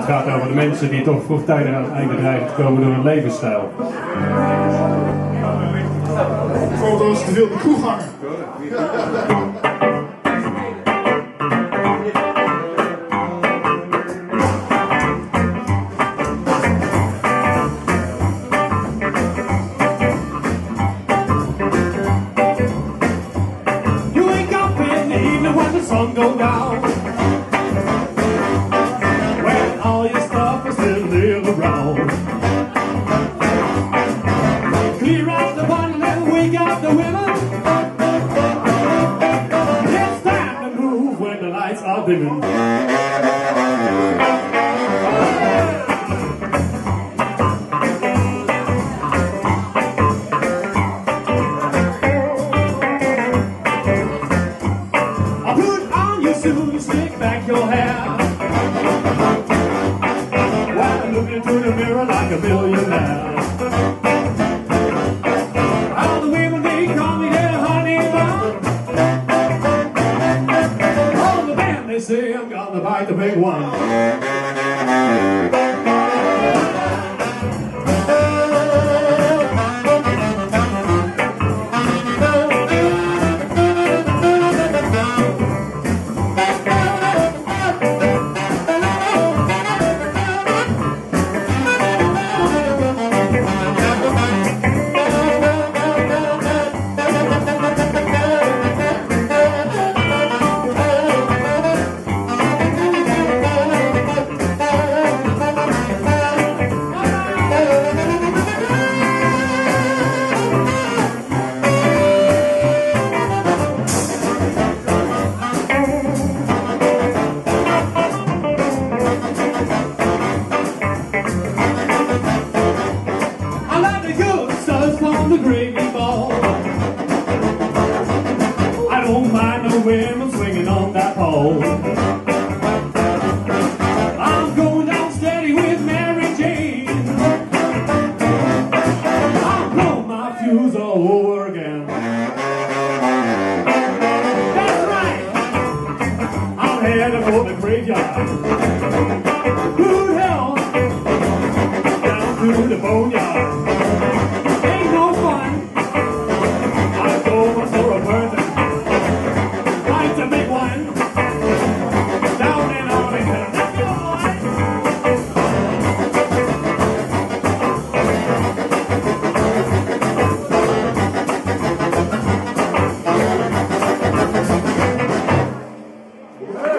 het gaat over de mensen die toch vroegtijdig aan het einde dreigen te komen door hun levensstijl. Foto's te veel de kroeg hangen. You wake up in the evening when the sun goes down. Suit, stick back your hair. While look into the mirror like a millionaire. Say I'm gonna bite the big one. On that pole. I'm going down steady with Mary Jane. I'll blow my fuse all over again. That's right. I'm headed for the graveyard. Amen.